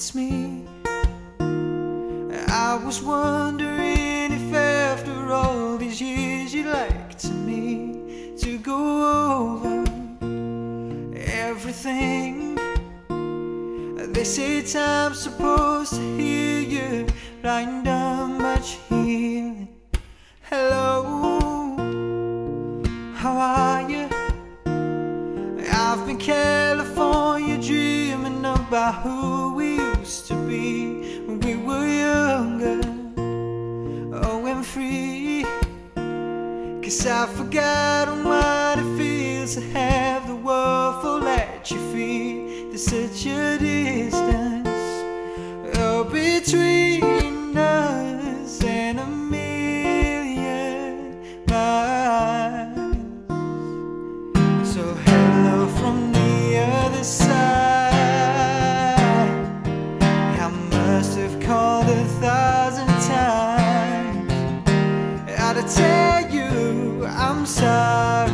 it's me. I was wondering if after all these years you'd like to me to go over everything. They say time's supposed to heal you, ain't done much I've been California dreaming about who we used to be when we were younger, oh and free. Cause I've forgotten what it feels to have the world fall at your feet. There's such a distance oh, between must have called a thousand times. I'd tell you I'm sorry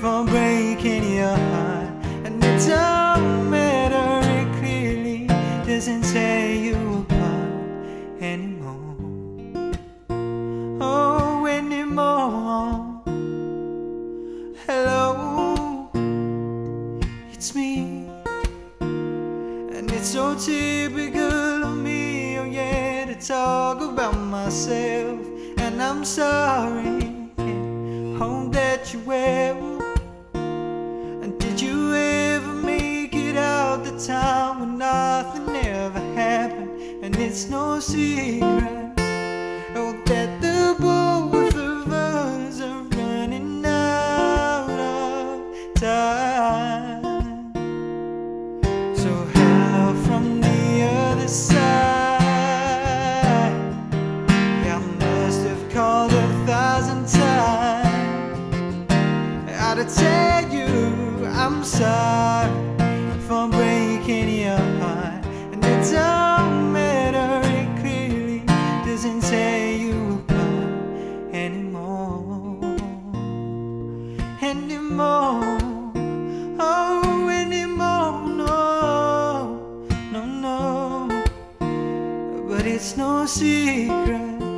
for breaking your heart, and it don't matter. It clearly doesn't tear you apart anymore. Oh, anymore. Hello, it's me, and it's so typical talk about myself, and I'm sorry. Hope that you well. And did you ever make it out the time when nothing ever happened, and it's no secret, I'd tell you I'm sorry for breaking your heart, and it don't matter. It clearly doesn't tear you apart anymore, anymore. Oh, anymore, no, no, no. But it's no secret